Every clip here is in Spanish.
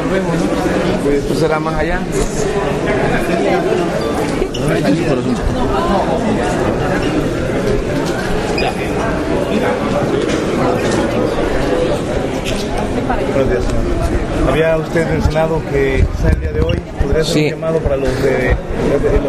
estorbemos, ¿no? Esto será más allá. Había usted mencionado que quizá el día de hoy podría ser Sí. un llamado para los de,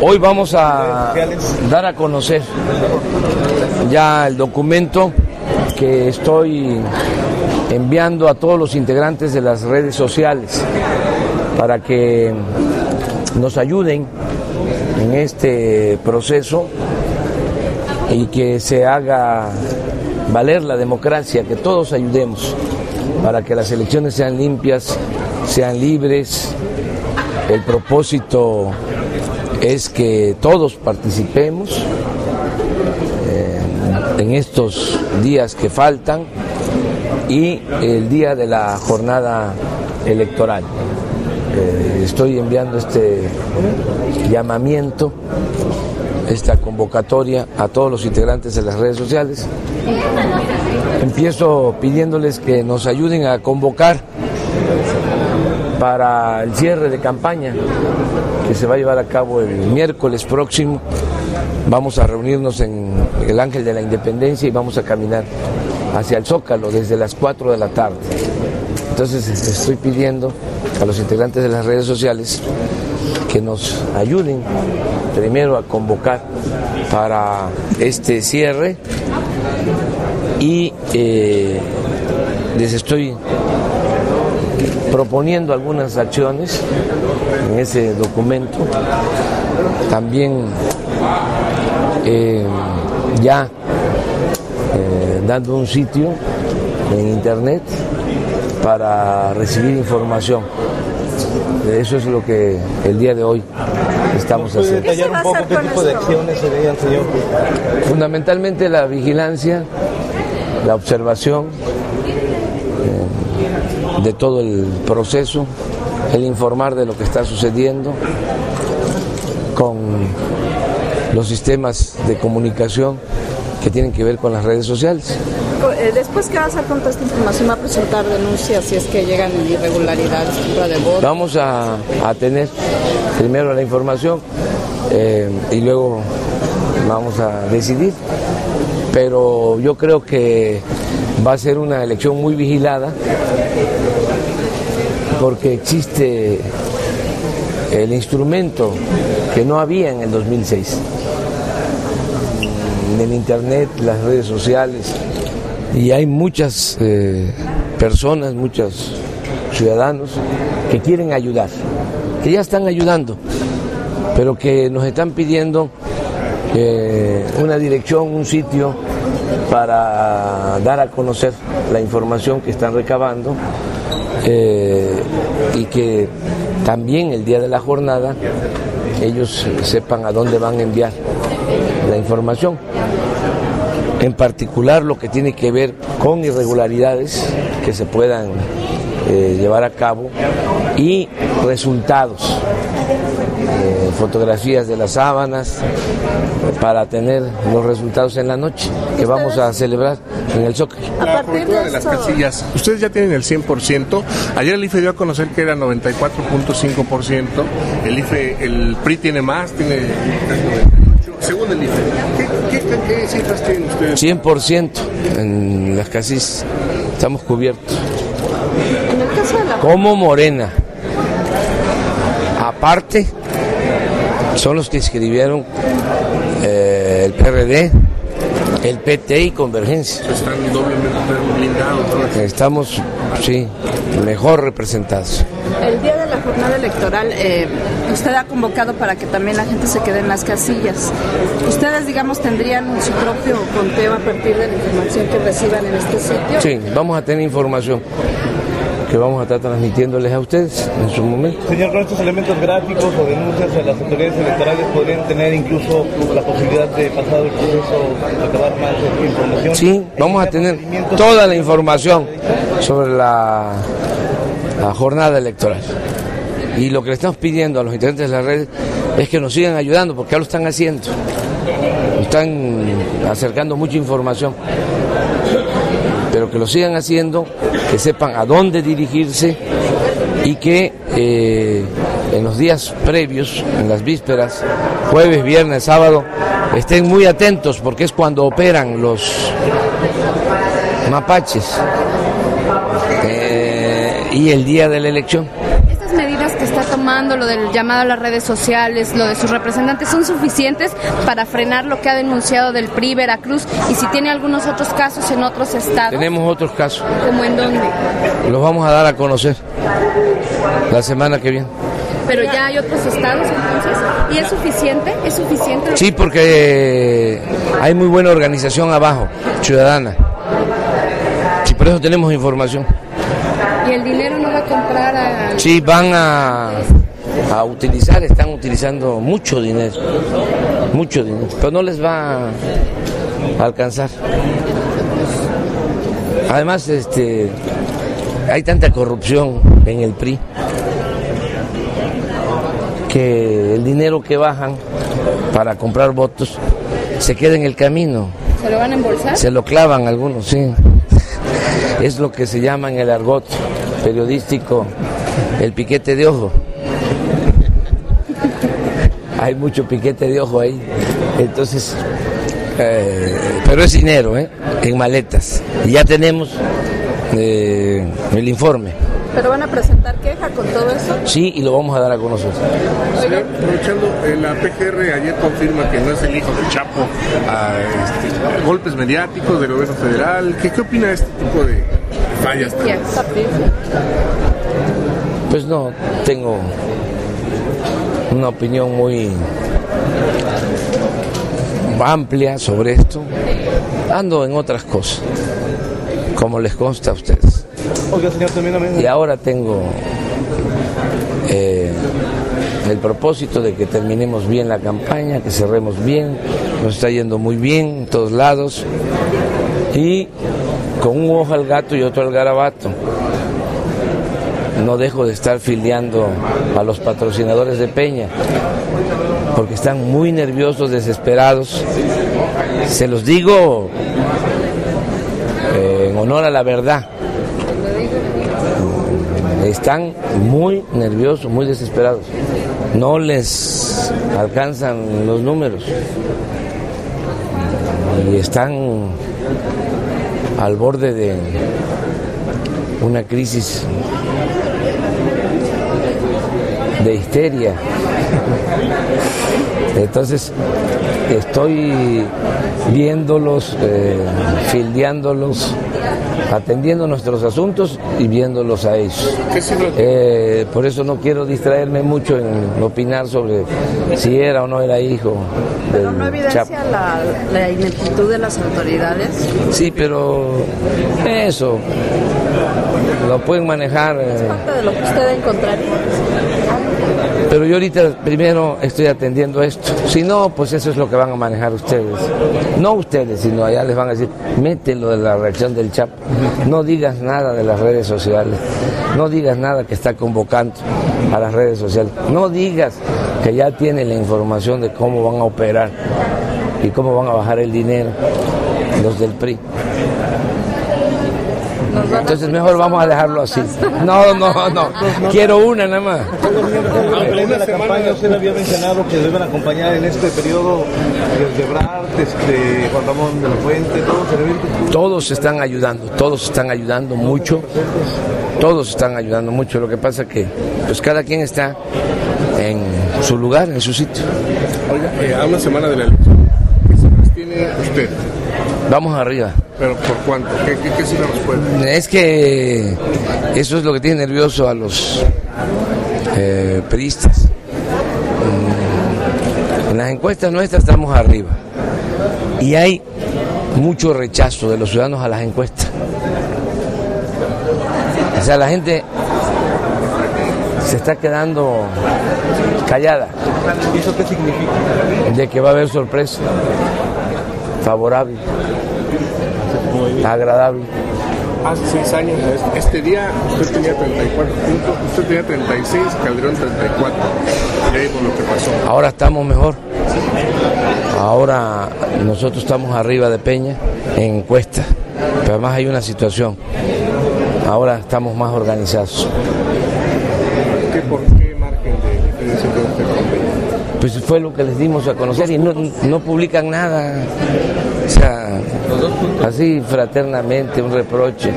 Hoy vamos a dar a conocer ya el documento que estoy enviando a todos los integrantes de las redes sociales para que nos ayuden en este proceso y que se haga valer la democracia, que todos ayudemos para que las elecciones sean limpias, sean libres. El propósito es que todos participemos eh, en estos días que faltan y el día de la jornada electoral. Eh, estoy enviando este llamamiento, esta convocatoria a todos los integrantes de las redes sociales. Empiezo pidiéndoles que nos ayuden a convocar para el cierre de campaña que se va a llevar a cabo el miércoles próximo. Vamos a reunirnos en el Ángel de la Independencia y vamos a caminar hacia el Zócalo desde las 4 de la tarde. Entonces estoy pidiendo a los integrantes de las redes sociales que nos ayuden primero a convocar para este cierre y eh, les estoy proponiendo algunas acciones en ese documento. También eh, ya dando un sitio en internet para recibir información. Eso es lo que el día de hoy estamos ¿Puede haciendo. detallar un poco qué tipo de acciones serían, señor? Fundamentalmente la vigilancia, la observación eh, de todo el proceso, el informar de lo que está sucediendo con los sistemas de comunicación que tienen que ver con las redes sociales. Eh, Después, ¿qué va a hacer con toda esta información? ¿Va a presentar denuncias si es que llegan irregularidades, compra de votos? Vamos a, a tener primero la información eh, y luego vamos a decidir. Pero yo creo que va a ser una elección muy vigilada porque existe el instrumento que no había en el 2006. En el Internet, las redes sociales, y hay muchas eh, personas, muchos ciudadanos que quieren ayudar, que ya están ayudando, pero que nos están pidiendo eh, una dirección, un sitio para dar a conocer la información que están recabando eh, y que también el día de la jornada ellos sepan a dónde van a enviar la información. En particular lo que tiene que ver con irregularidades que se puedan eh, llevar a cabo y resultados, eh, fotografías de las sábanas eh, para tener los resultados en la noche que vamos a celebrar en el Zócalo. La cobertura de de las casillas, ustedes ya tienen el 100%. Ayer el IFE dio a conocer que era 94.5%. El IFE, el PRI tiene más, tiene casi 98. Según el IFE, ¿qué, qué, qué cifras tienen ustedes? 100% en las casillas estamos cubiertos. en el caso de la como Morena. Aparte, son los que escribieron eh, el PRD, el PT y Convergencia. Están doblemente blindados. Estamos, sí, mejor representados. El día de la jornada electoral, eh, usted ha convocado para que también la gente se quede en las casillas. ¿Ustedes, digamos, tendrían su propio conteo a partir de la información que reciban en este sitio? Sí, vamos a tener información que vamos a estar transmitiéndoles a ustedes en su momento. Señor, con estos elementos gráficos o denuncias a las autoridades electorales podrían tener incluso la posibilidad de pasado el proceso, acabar más de información. Sí, vamos a tener toda la información sobre la, la jornada electoral. Y lo que le estamos pidiendo a los integrantes de las redes es que nos sigan ayudando, porque ya lo están haciendo. Están acercando mucha información. Pero que lo sigan haciendo, que sepan a dónde dirigirse y que eh, en los días previos, en las vísperas, jueves, viernes, sábado, estén muy atentos porque es cuando operan los mapaches eh, y el día de la elección tomando, lo del llamado a las redes sociales, lo de sus representantes, son suficientes para frenar lo que ha denunciado del PRI Veracruz y si tiene algunos otros casos en otros estados, tenemos otros casos, como en donde. los vamos a dar a conocer la semana que viene. Pero ya hay otros estados entonces. ¿Y es suficiente? ¿Es suficiente? Sí, porque hay muy buena organización abajo, ciudadana. Sí, por eso tenemos información. El dinero no va a comprar a... Sí, van a, a utilizar, están utilizando mucho dinero, mucho dinero, pero no les va a alcanzar. Además, este, hay tanta corrupción en el PRI que el dinero que bajan para comprar votos se queda en el camino, ¿Se lo van a embolsar? se lo clavan algunos, sí. Es lo que se llama en el argot periodístico el piquete de ojo. Hay mucho piquete de ojo ahí. Entonces, eh, pero es dinero, ¿eh? En maletas. Y ya tenemos eh, el informe. ¿Pero van a presentar queja con todo eso? Sí, y lo vamos a dar a conocer. Señor, aprovechando, eh, la PGR ayer confirma que no es el hijo de Chapo a este, golpes mediáticos del gobierno federal. ¿Qué, qué opina de este tipo de fallas? Pues no, tengo una opinión muy amplia sobre esto. Ando en otras cosas, como les consta a ustedes. Y ahora tengo eh, el propósito de que terminemos bien la campaña, que cerremos bien, nos está yendo muy bien en todos lados y con un ojo al gato y otro al garabato. No dejo de estar filiando a los patrocinadores de Peña, porque están muy nerviosos, desesperados. Se los digo eh, en honor a la verdad están muy nerviosos, muy desesperados. No les alcanzan los números. Y están al borde de una crisis de histeria. Entonces, estoy viéndolos, eh, fildeándolos, atendiendo nuestros asuntos y viéndolos a ellos. Eh, por eso no quiero distraerme mucho en opinar sobre si era o no era hijo ¿Pero no evidencia la, la ineptitud de las autoridades? Sí, pero eso lo pueden manejar. eh, Parte de lo que usted encontraría. Pero yo ahorita primero estoy atendiendo esto. Si no, pues eso es lo que van a manejar ustedes. No ustedes, sino allá les van a decir, mételo de la reacción del Chapo. No digas nada de las redes sociales. No digas nada que está convocando a las redes sociales. No digas que ya tiene la información de cómo van a operar y cómo van a bajar el dinero los del PRI. Entonces mejor vamos a dejarlo así. No, no, no. Quiero una nada más. En la campaña usted había mencionado que deben acompañar en este periodo desde Brad, este, Juan Ramón de la Fuente, todos. Todos están ayudando, todos están ayudando mucho, todos están ayudando mucho. Lo que pasa que pues cada quien está en su lugar, en su sitio. Oiga, eh, a una semana de la elección, ¿qué tiene usted? Vamos arriba. ¿Pero por cuánto? ¿Qué, qué, qué cifras nos puede? Es que eso es lo que tiene nervioso a los eh, periodistas. Mm, En las encuestas nuestras estamos arriba. Y hay mucho rechazo de los ciudadanos a las encuestas. O sea, la gente se está quedando callada ¿Y eso qué significa? de que va a haber sorpresa favorable, agradable. Hace seis años, este- día, usted tenía 34 puntos, usted tenía 36, Calderón 34. Y ahí por lo que pasó. Ahora estamos mejor. Ahora nosotros estamos arriba de Peña en encuesta, pero además hay una situación. Ahora estamos más organizados. ¿Por qué margen de diferencia usted con Peña? Pues fue lo que les dimos a conocer y no, no publican nada. O sea, así fraternamente, un reproche.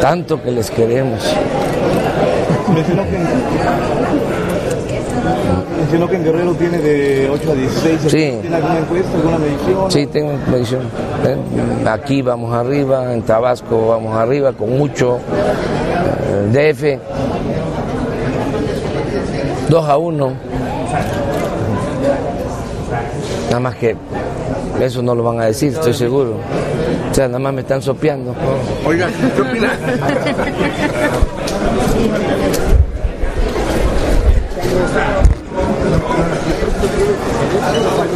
Tanto que les queremos. Mencionó que, en Guerrero tiene de 8 a 16. Sí. ¿Tiene alguna encuesta, alguna medición? Sí, tengo medición. ¿eh? Aquí vamos arriba, en Tabasco vamos arriba, con mucho. eh, DF, 2 a 1. Nada más que eso no lo van a decir, estoy seguro. O sea, nada más me están sopeando. Oiga, ¿qué opina?